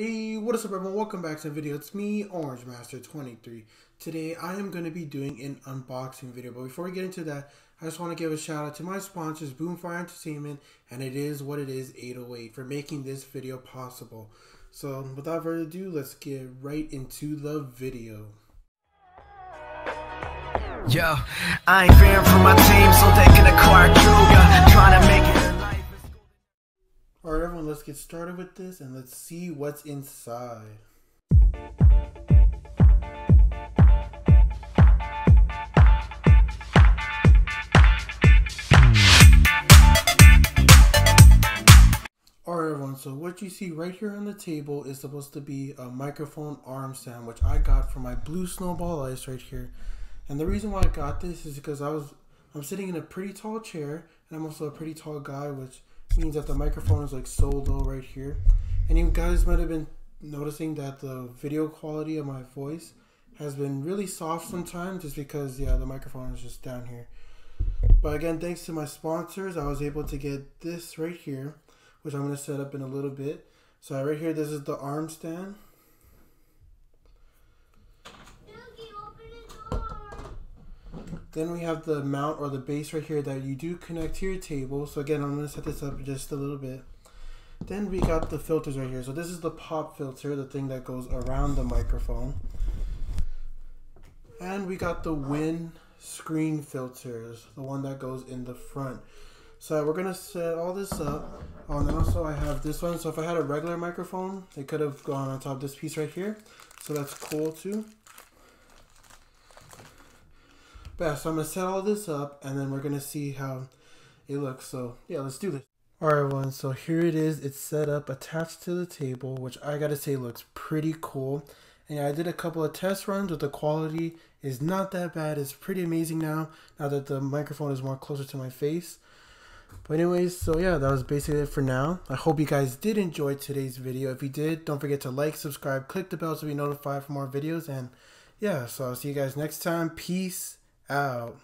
Hey, what is up everyone? Welcome back to the video. It's me, Orange Master 23. Today I am going to be doing an unboxing video, but before we get into that, I just want to give a shout out to my sponsors, Boomfire Entertainment, and It Is What It Is 808 for making this video possible. So without further ado, let's get right into the video. Yo, I ain't fearing for my team so they can acquire yeah, trying to make it let's get started with this and let's see what's inside. Alright everyone, so what you see right here on the table is supposed to be a microphone arm stand which I got from my blue snowball ice right here. And the reason why I got this is because I was I'm sitting in a pretty tall chair and I'm also a pretty tall guy which means that the microphone is like so low right here. And you guys might have been noticing that the video quality of my voice has been really soft sometimes just because yeah the microphone is just down here. But again thanks to my sponsors I was able to get this right here which I'm going to set up in a little bit. So right here, this is the arm stand. Then we have the mount or the base right here that you do connect to your table. So again, I'm going to set this up just a little bit. Then we got the filters right here. So this is the pop filter, the thing that goes around the microphone. And we got the Win screen filters, the one that goes in the front. So we're gonna set all this up. Oh, and also I have this one. So if I had a regular microphone, it could have gone on top of this piece right here. So that's cool too. But yeah, so I'm gonna set all this up and then we're gonna see how it looks. So yeah, let's do this. Alright everyone, so here it is. It's set up attached to the table, which I gotta say looks pretty cool. And yeah, I did a couple of test runs with the quality is not that bad. It's pretty amazing now, now that the microphone is more closer to my face. But anyways, so yeah, that was basically it for now. I hope you guys did enjoy today's video. If you did, don't forget to like, subscribe, click the bell to be notified for more videos. And yeah, so I'll see you guys next time. Peace out.